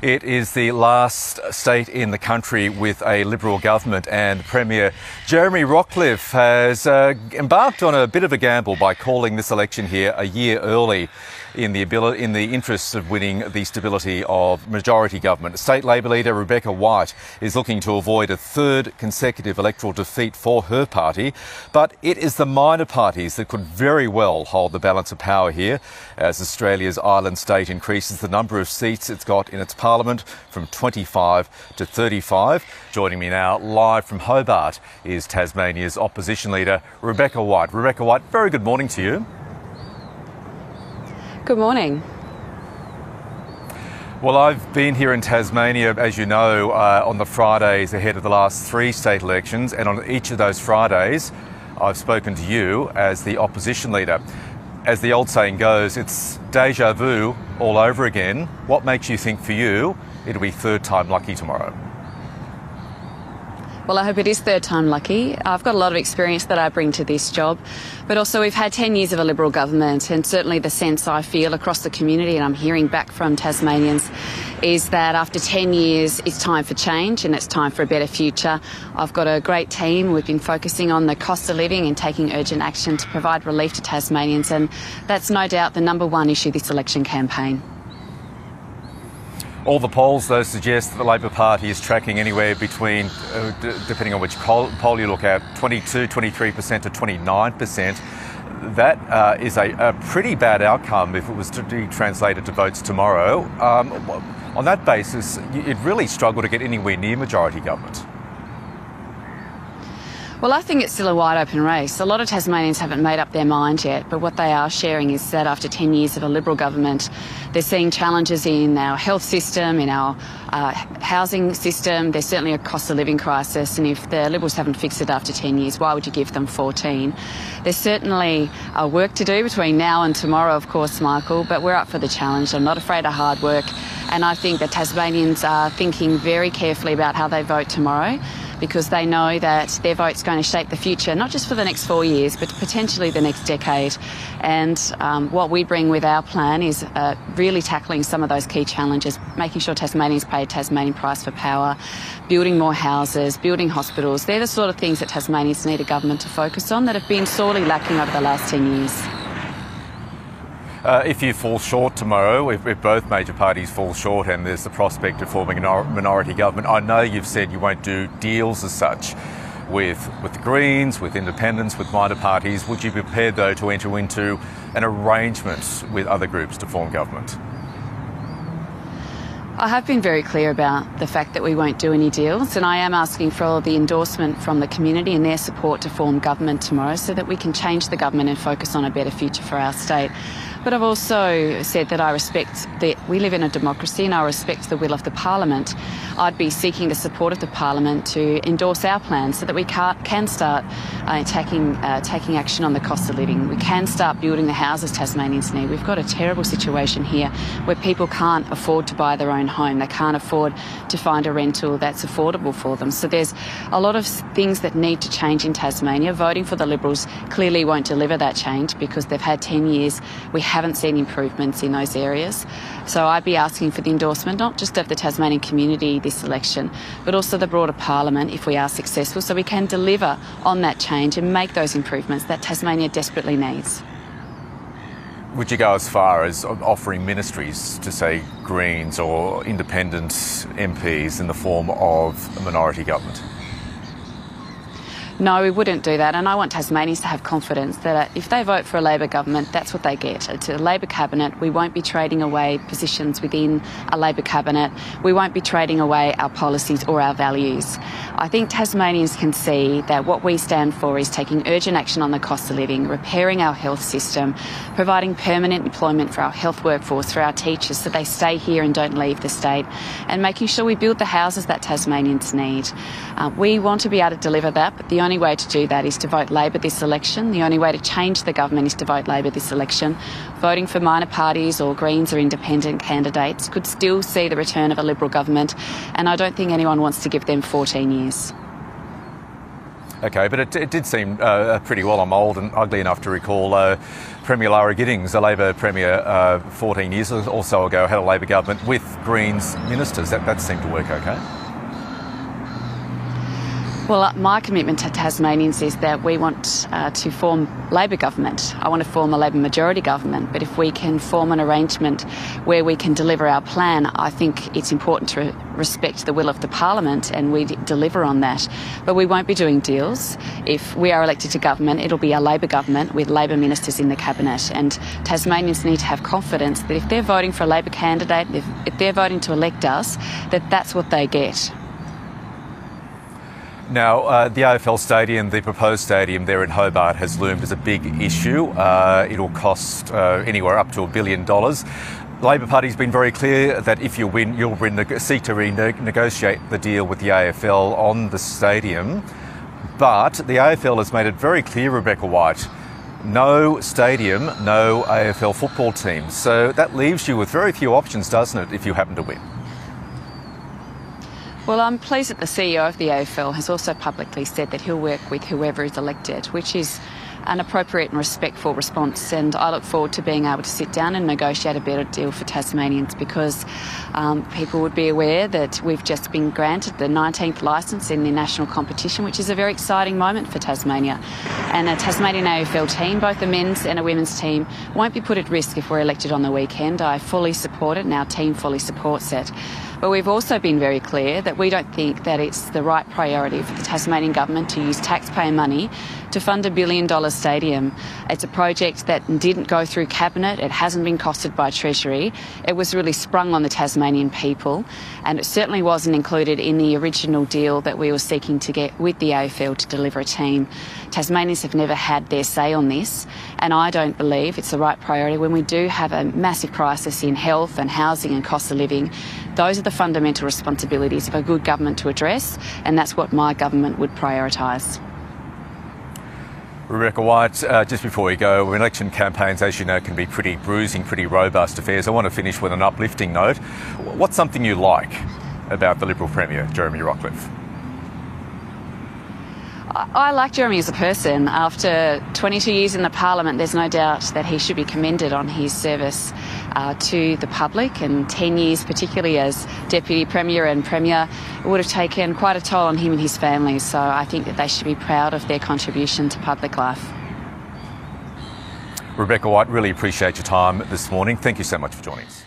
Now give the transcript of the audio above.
It is the last state in the country with a Liberal government, and Premier Jeremy Rockliff has uh, embarked on a bit of a gamble by calling this election here a year early in the ability, in the interests of winning the stability of majority government. State Labor leader Rebecca White is looking to avoid a third consecutive electoral defeat for her party, but it is the minor parties that could very well hold the balance of power here as Australia's island state increases the number of seats it's got in its parliament from 25 to 35. Joining me now live from Hobart is Tasmania's opposition leader Rebecca White. Rebecca White, very good morning to you. Good morning. Well, I've been here in Tasmania, as you know, uh, on the Fridays ahead of the last three state elections, and on each of those Fridays, I've spoken to you as the opposition leader. As the old saying goes, it's deja vu all over again. What makes you think for you it'll be third time lucky tomorrow? Well, I hope it is third time lucky. I've got a lot of experience that I bring to this job, but also we've had 10 years of a Liberal government, and certainly the sense I feel across the community, and I'm hearing back from Tasmanians, is that after 10 years, it's time for change and it's time for a better future. I've got a great team. We've been focusing on the cost of living and taking urgent action to provide relief to Tasmanians, and that's no doubt the number one issue this election campaign. All the polls, though, suggest that the Labor Party is tracking anywhere between, uh, depending on which poll, poll, you look at, 22, 23% to 29%. That uh, is a, a, pretty bad outcome if it was to be translated to votes tomorrow. Um, on that basis, you'd really struggle to get anywhere near majority government. Well, I think it's still a wide open race. A lot of Tasmanians haven't made up their mind yet, but what they are sharing is that after 10 years of a Liberal government, they're seeing challenges in our health system, in our uh, housing system. There's certainly a cost of living crisis, and if the Liberals haven't fixed it after 10 years, why would you give them 14? There's certainly uh, work to do between now and tomorrow, of course, Michael, but we're up for the challenge. I'm not afraid of hard work, and I think that Tasmanians are thinking very carefully about how they vote tomorrow because they know that their vote's going to shape the future, not just for the next four years, but potentially the next decade. And um, what we bring with our plan is uh, really tackling some of those key challenges, making sure Tasmanians pay a Tasmanian price for power, building more houses, building hospitals. They're the sort of things that Tasmanians need a government to focus on that have been sorely lacking over the last 10 years. Uh, if you fall short tomorrow, if, if, both major parties fall short and there's the prospect of forming a minority government, I know you've said you won't do deals as such with, with the Greens, with independents, with minor parties. Would you be prepared, though, to enter into an arrangement with other groups to form government? I have been very clear about the fact that we won't do any deals, and I am asking for all the endorsement from the community and their support to form government tomorrow so that we can change the government and focus on a better future for our state. But I've also said that I respect that we live in a democracy and I respect the will of the Parliament. I'd be seeking the support of the Parliament to endorse our plan so that we can start uh, taking, uh, taking action on the cost of living. We can start building the houses Tasmanians need. We've got a terrible situation here where people can't afford to buy their own home. They can't afford to find a rental that's affordable for them. So there's a lot of things that need to change in Tasmania. Voting for the Liberals clearly won't deliver that change because they've had 10 years. We haven't seen improvements in those areas. So I'd be asking for the endorsement not just of the Tasmanian community this election, but also the broader Parliament if we are successful, so we can deliver on that change and make those improvements that Tasmania desperately needs. Would you go as far as offering ministries to, say, Greens or independent MPs in the form of a minority government? No, we wouldn't do that. And I want Tasmanians to have confidence that if they vote for a Labor government, that's what they get. It's a Labor cabinet. We won't be trading away positions within a Labor cabinet. We won't be trading away our policies or our values. I think Tasmanians can see that what we stand for is taking urgent action on the cost of living, repairing our health system, providing permanent employment for our health workforce, for our teachers so they stay here and don't leave the state, and making sure we build the houses that Tasmanians need. Uh, we want to be able to deliver that, but the only way to do that is to vote Labor this election. The only way to change the government is to vote Labor this election. Voting for minor parties or Greens or independent candidates could still see the return of a Liberal government, and I don't think anyone wants to give them 14 years. Okay, but it, it did seem uh, pretty well. I'm old and ugly enough to recall uh, Premier Lara Giddings, a Labor Premier uh, 14 years or so ago, had a Labor government with Greens ministers. That, that seemed to work okay. Well, uh, my commitment to Tasmanians is that we want uh, to form Labor government. I want to form a Labor majority government, but if we can form an arrangement where we can deliver our plan, I think it's important to respect the will of the Parliament and we deliver on that. But we won't be doing deals. If we are elected to government, it'll be a Labor government with Labor ministers in the cabinet. And Tasmanians need to have confidence that if they're voting for a Labor candidate, if, if they're voting to elect us, that that's what they get. Now, uh, the AFL Stadium, the proposed stadium there in Hobart, has loomed as a big issue. Uh, it'll cost uh, anywhere up to a billion dollars. Labor Party's been very clear that if you win, you'll seek to renegotiate the deal with the AFL on the stadium. But the AFL has made it very clear, Rebecca White, no stadium, no AFL football team. So that leaves you with very few options, doesn't it, if you happen to win? Well, I'm pleased that the CEO of the AFL has also publicly said that he'll work with whoever is elected, which is an appropriate and respectful response. And I look forward to being able to sit down and negotiate a better deal for Tasmanians because um, people would be aware that we've just been granted the 19th licence in the national competition, which is a very exciting moment for Tasmania. And a Tasmanian AFL team, both a men's and a women's team, won't be put at risk if we're elected on the weekend. I fully support it and our team fully supports it. But we've also been very clear that we don't think that it's the right priority for the Tasmanian government to use taxpayer money to fund a billion dollar stadium. It's a project that didn't go through cabinet, it hasn't been costed by Treasury. It was really sprung on the Tasmanian people and it certainly wasn't included in the original deal that we were seeking to get with the AFL to deliver a team. Tasmanians have never had their say on this and I don't believe it's the right priority when we do have a massive crisis in health and housing and cost of living. Those are the fundamental responsibilities of a good government to address, and that's what my government would prioritise. Rebecca White, uh, just before we go, election campaigns, as you know, can be pretty bruising, pretty robust affairs. I want to finish with an uplifting note. What's something you like about the Liberal Premier, Jeremy Rockliff? I like Jeremy as a person. After 22 years in the Parliament, there's no doubt that he should be commended on his service uh, to the public, and 10 years, particularly as Deputy Premier and Premier, would have taken quite a toll on him and his family. So I think that they should be proud of their contribution to public life. Rebecca White, really appreciate your time this morning. Thank you so much for joining us.